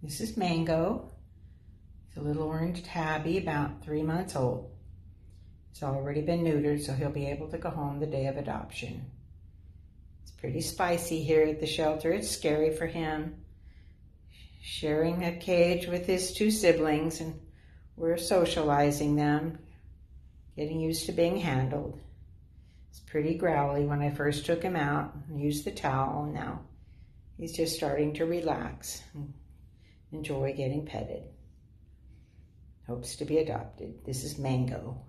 This is Mango. He's a little orange tabby, about three months old. He's already been neutered, so he'll be able to go home the day of adoption. It's pretty spicy here at the shelter. It's scary for him. Sharing a cage with his two siblings, and we're socializing them, getting used to being handled. It's pretty growly when I first took him out and used the towel. Now he's just starting to relax enjoy getting petted. Hopes to be adopted. This is Mango.